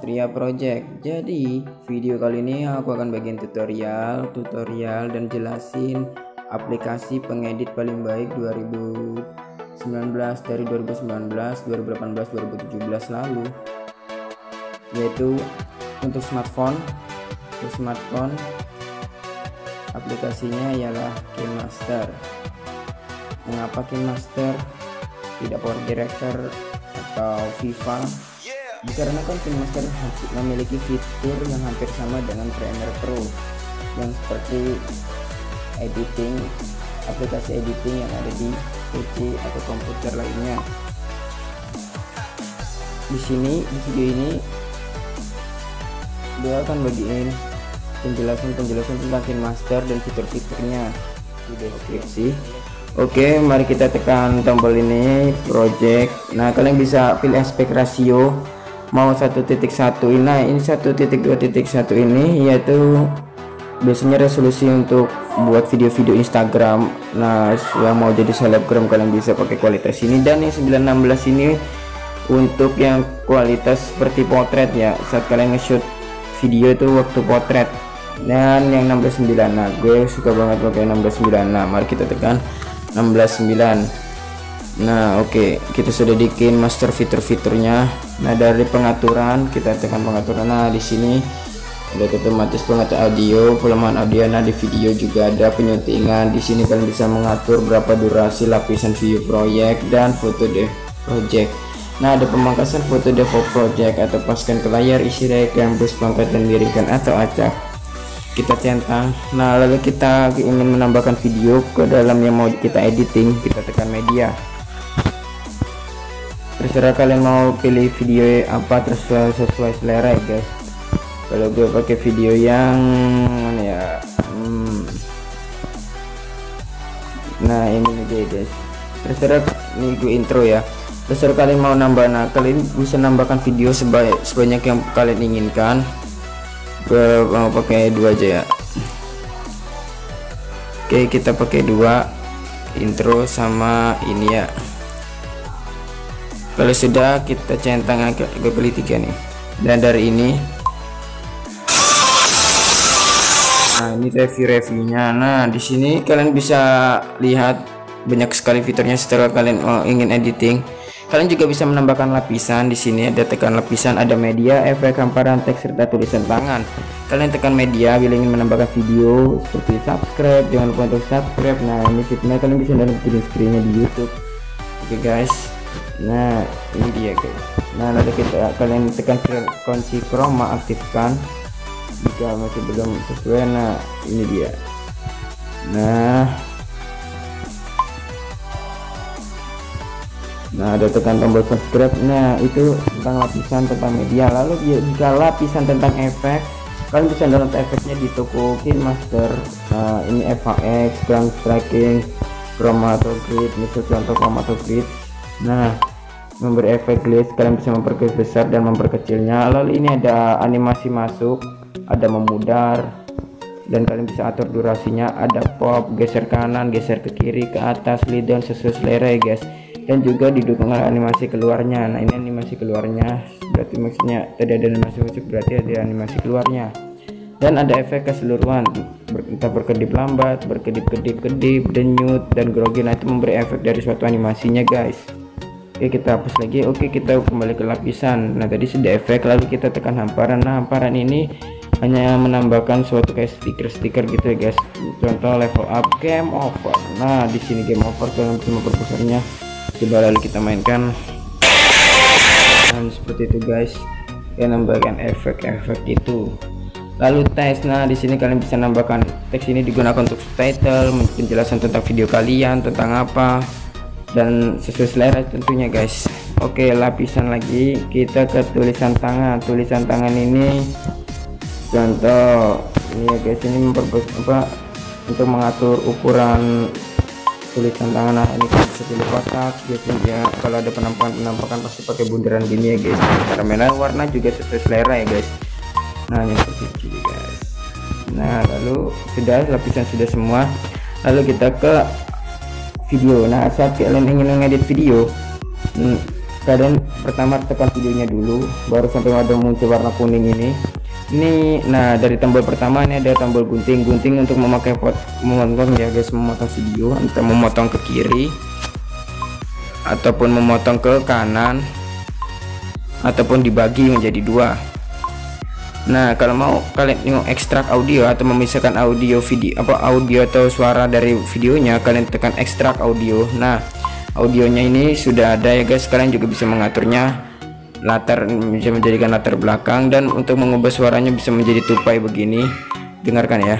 Satria Project. Jadi video kali ini aku akan bagian tutorial Tutorial dan jelasin aplikasi pengedit paling baik 2019 dari 2019, 2018, 2017 lalu. Yaitu untuk smartphone. Untuk smartphone aplikasinya ialah KineMaster Mengapa KineMaster tidak Power Director atau FIFA dikarenakan KineMaster memiliki fitur yang hampir sama dengan Premiere Pro yang seperti editing aplikasi editing yang ada di PC atau komputer lainnya. Di sini di video ini gue akan bagiin penjelasan-penjelasan tentang KineMaster dan fitur-fiturnya di deskripsi. Oke, mari kita tekan tombol ini project. Nah, kalian bisa pilih aspek rasio mau 1.1 nah ini 1.2.1 ini yaitu biasanya resolusi untuk buat video-video Instagram. Nah yang mau jadi selebgram kalian bisa pakai kualitas ini. Dan yang 916 ini untuk yang kualitas seperti potret ya. Saat kalian nge-shoot video itu waktu potret. Dan yang 169 nah gue suka banget pakai 169 nah mari kita tekan 169 nah oke okay. kita sudah bikin master fitur-fiturnya nah dari pengaturan kita tekan pengaturan. Nah di sini ada otomatis pengatur audio pelemahan audio. Nah di video juga ada penyuntingan. Di sini kalian bisa mengatur berapa durasi lapisan video proyek dan foto deh project. Nah ada pemangkasan foto default project atau paskan ke layar isi diagram bus pangkat dan miringkan atau acak. Kita centang. Nah lalu kita ingin menambahkan video ke dalam yang mau kita editing. Kita tekan media terserah kalian mau pilih video apa terus sesuai selera ya guys kalau gue pakai video yang mana ya hmm. nah ini nih guys terserah ini gue intro ya. Terserah kalian mau nambah nah kalian bisa nambahkan video sebanyak sebanyak yang kalian inginkan. Gue mau pakai dua aja ya. Oke kita pakai dua intro sama ini ya kalau sudah kita centang agak pilih tiga nih dan dari ini nah ini review-reviewnya nah di sini kalian bisa lihat banyak sekali fiturnya setelah kalian oh, ingin editing Kalian juga bisa menambahkan lapisan. Di sini ada tekan lapisan, ada media, efek, hamparan teks serta tulisan tangan. Kalian tekan media bila ingin menambahkan video seperti subscribe. Jangan lupa untuk subscribe. Nah, ini fiturnya kalian bisa download green screennya di YouTube. Oke okay, guys. Nah, ini dia guys. Nah, lalu kita kalian tekan kunci chroma aktifkan. Jika masih belum sesuai, nah ini dia. Nah, nah ada tekan tombol subscribe nah itu tentang lapisan tentang media lalu jika lapisan tentang efek kalian bisa download efeknya di toko KineMaster nah ini FHX ground striking chromatograph misal contoh chromatograph nah memberi efek glaze kalian bisa memperkecil besar dan memperkecilnya. Lalu ini ada animasi masuk ada memudar dan kalian bisa atur durasinya. Ada pop geser kanan geser ke kiri ke atas down sesuai selera ya guys. Dan juga didukung animasi keluarnya. Nah ini animasi keluarnya. Berarti maksudnya tadi ada animasi masuk berarti ada animasi keluarnya. Dan ada efek keseluruhan. Entah berkedip lambat berkedip-kedip kedip denyut dan grogi. Nah itu memberi efek dari suatu animasinya guys oke kita hapus lagi. Oke kita kembali ke lapisan. Nah tadi sudah efek lalu kita tekan hamparan. Nah hamparan ini hanya menambahkan suatu kayak stiker-stiker gitu ya guys. Contoh level up game over. Nah di sini game over kalian bisa memperbesarnya coba lalu kita mainkan. Dan seperti itu guys. Ya nambahkan efek-efek itu. Lalu teks nah di sini kalian bisa nambahkan teks ini digunakan untuk title penjelasan tentang video kalian tentang apa dan sesuai selera tentunya guys. Oke lapisan lagi. Kita ke tulisan tangan. Tulisan tangan ini contoh. Ini ya guys ini memperbaik apa untuk mengatur ukuran tulisan tangan. Nah ini kan pilih kotak biasanya ya. Kalau ada penampakan penampakan pasti pakai bundaran gini ya guys. Mainan warna juga sesuai selera ya guys. Nah ini seperti ini guys. Nah lalu sudah lapisan sudah semua. Lalu kita ke video. Nah saat kalian ingin mengedit video hmm, kalian pertama tekan videonya dulu baru sampai ada muncul warna kuning ini. Ini nah dari tombol pertama ini ada tombol gunting. Gunting untuk memakai pot memotong ya guys memotong video atau memotong ke kiri ataupun memotong ke kanan ataupun dibagi menjadi dua Nah, kalau mau kalian mau ekstrak audio atau memisahkan audio video apa audio atau suara dari videonya, kalian tekan ekstrak audio. Nah, audionya ini sudah ada ya guys. Kalian juga bisa mengaturnya latar bisa menjadikan latar belakang dan untuk mengubah suaranya bisa menjadi tupai begini. Dengarkan ya.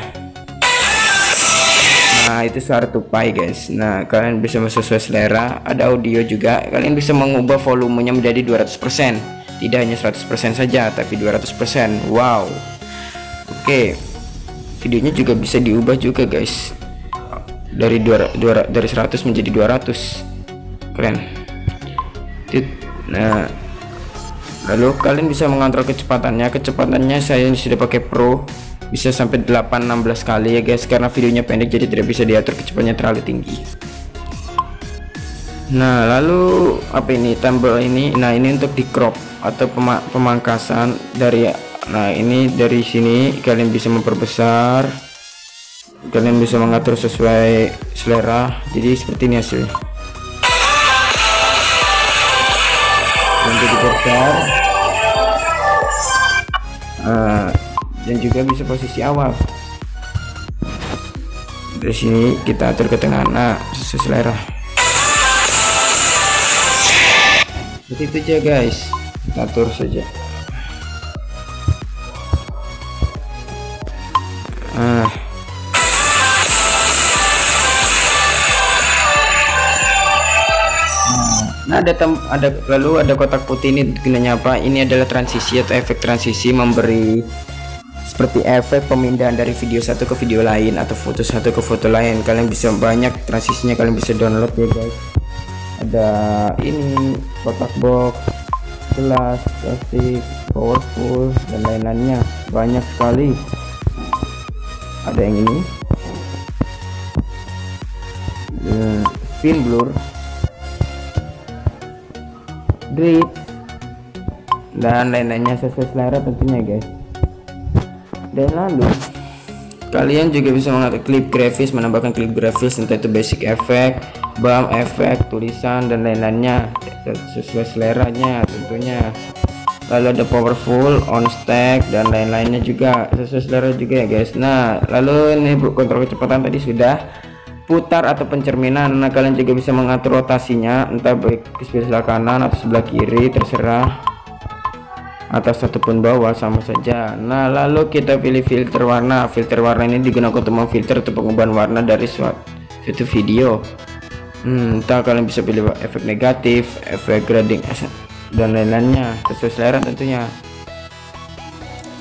Nah, itu suara tupai guys. Nah, kalian bisa sesuai selera. Ada audio juga. Kalian bisa mengubah volumenya menjadi 200% tidak hanya 100% saja tapi 200% wow. Oke. Videonya juga bisa diubah juga guys. Dari 200, dari 100 menjadi 200 keren. Nah. Lalu kalian bisa mengontrol kecepatannya. Kecepatannya saya sudah pakai pro. Bisa sampai 8-16 kali ya guys. Karena videonya pendek jadi tidak bisa diatur. Kecepatannya terlalu tinggi. Nah lalu apa ini? Tombol ini. Nah ini untuk di crop atau pemangkasan dari nah ini dari sini kalian bisa memperbesar. Kalian bisa mengatur sesuai selera. Jadi seperti ini hasilnya. Jadi besar nah, dan juga bisa posisi awal. Dari sini kita atur ke tengah. Nah sesuai selera. Seperti itu aja guys atur saja ah Nah, ada tem ada lalu ada kotak putih ini gunanya apa? Ini adalah transisi atau efek transisi memberi seperti efek pemindahan dari video satu ke video lain atau foto satu ke foto lain. Kalian bisa banyak transisinya kalian bisa download ya guys ada ini kotak box gelas plastik powerful dan lain-lainnya. Banyak sekali. Ada yang ini. Eh, spin blur. Grid. Dan lain-lainnya. Sesuai selera tentunya guys. Dan lalu kalian juga bisa mengatur klip grafis menambahkan klip grafis entah itu basic effect bam efek tulisan dan lain-lainnya. Sesuai seleranya tentunya. Lalu ada powerful on stack dan lain-lainnya juga. Sesuai selera juga ya guys. Nah lalu ini kontrol kecepatan tadi sudah. Putar atau pencerminan. Nah kalian juga bisa mengatur rotasinya. Entah baik ke sebelah kanan atau sebelah kiri terserah atas ataupun bawah sama saja. Nah lalu kita pilih filter warna. Filter warna ini digunakan untuk memfilter atau pengubahan warna dari suatu video. Hmm, entah kalian bisa pilih efek negatif efek grading dan lain-lainnya. Sesuai selera tentunya.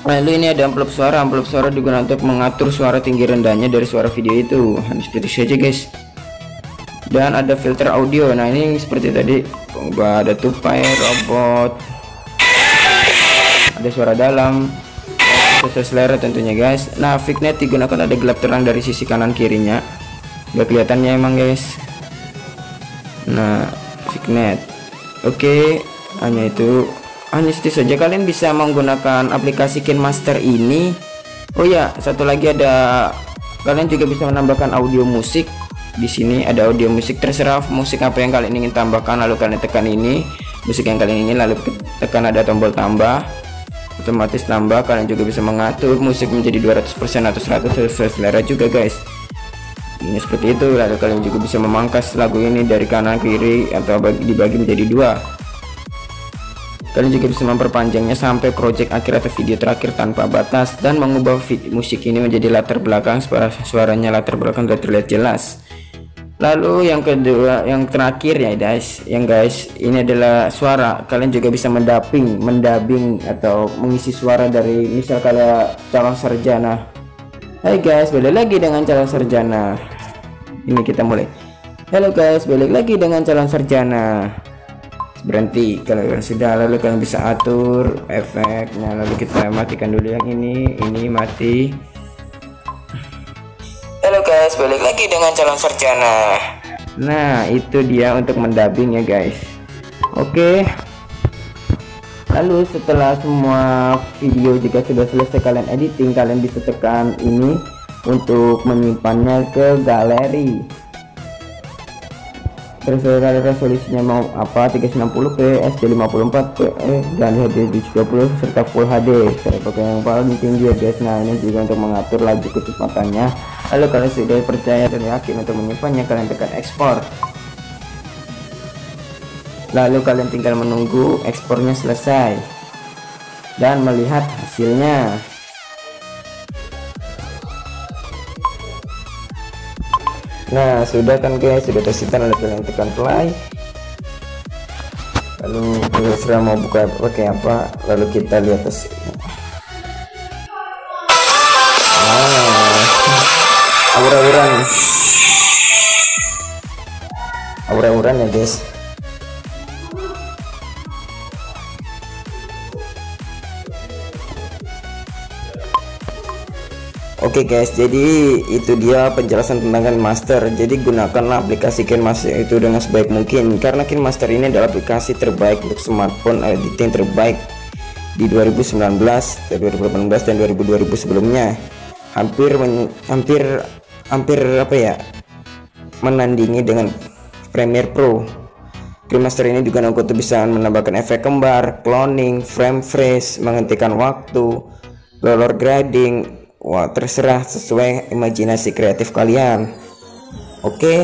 Lalu ini ada amplop suara. Amplop suara digunakan untuk mengatur suara tinggi rendahnya dari suara video itu. Nah, seperti saja guys. Dan ada filter audio. Nah ini seperti tadi. Ada tupai robot ada suara dalam sesuai selera tentunya guys. Nah fignet digunakan ada gelap terang dari sisi kanan kirinya. Gak kelihatannya emang guys. Nah Fignet oke okay, hanya itu. Hanya itu saja. Kalian bisa menggunakan aplikasi KineMaster ini. Oh ya satu lagi ada kalian juga bisa menambahkan audio musik. Di sini ada audio musik. Terserah musik apa yang kalian ingin tambahkan lalu kalian tekan ini. Musik yang kalian ingin lalu tekan ada tombol tambah otomatis tambah kalian juga bisa mengatur musik menjadi 200% atau 100 sesuai selera juga guys. Ini seperti itu lalu kalian juga bisa memangkas lagu ini dari kanan kiri atau bagi, dibagi menjadi dua. Kalian juga bisa memperpanjangnya sampai project akhir atau video terakhir tanpa batas dan mengubah musik ini menjadi latar belakang supaya suaranya latar belakang sudah terlihat jelas lalu yang kedua yang terakhir ya guys yang guys ini adalah suara kalian juga bisa mendaping mendabing atau mengisi suara dari misal kalian calon sarjana Hai guys, balik lagi dengan calon sarjana. Ini kita mulai. Halo guys, balik lagi dengan calon sarjana. Berhenti kalau sudah lalu kalian bisa atur efeknya lalu kita matikan dulu yang ini, ini mati. Halo guys, balik lagi dengan calon sarjana. Nah, itu dia untuk mendabing ya guys. oke. Lalu setelah semua video jika sudah selesai kalian editing kalian bisa tekan ini untuk menyimpannya ke galeri. Terus resolusinya mau apa? 360p SD 54p eh, dan HD 720 serta Full HD saya pakai yang paling tinggi ya guys. Nah ini juga untuk mengatur laju kecepatannya lalu kalian sudah percaya dan yakin untuk menyimpannya kalian tekan ekspor. Lalu kalian tinggal menunggu ekspornya selesai dan melihat hasilnya. Nah sudah kan guys sudah tersimpan lalu kalian tekan play. Lalu terserah mau buka pakai apa lalu kita lihat hasilnya. Nah aura-auran aura-auran ya guys Oke okay guys, jadi itu dia penjelasan tentang Master. Jadi gunakanlah aplikasi Master itu dengan sebaik mungkin karena Master ini adalah aplikasi terbaik untuk smartphone editing terbaik di 2019, 2018 dan 2020 sebelumnya. Hampir hampir hampir apa ya? menandingi dengan Premiere Pro. Master ini juga untuk bisa menambahkan efek kembar, cloning, frame freeze, menghentikan waktu, color grading, Wah terserah sesuai imajinasi kreatif kalian Oke okay.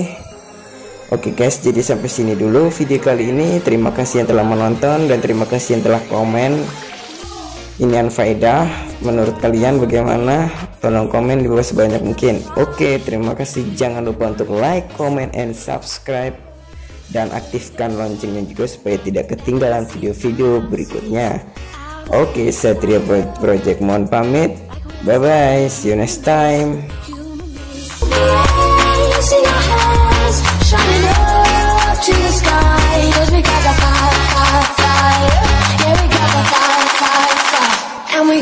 Oke okay guys jadi sampai sini dulu video kali ini Terima kasih yang telah menonton dan terima kasih yang telah komen Ini faedah. Menurut kalian bagaimana? Tolong komen di bawah sebanyak mungkin. Oke terima kasih. Jangan lupa untuk like, comment, and subscribe. Dan aktifkan loncengnya juga supaya tidak ketinggalan video-video berikutnya. Oke, Satria Project. Mohon pamit. Bye bye. See you next time.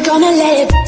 gonna let it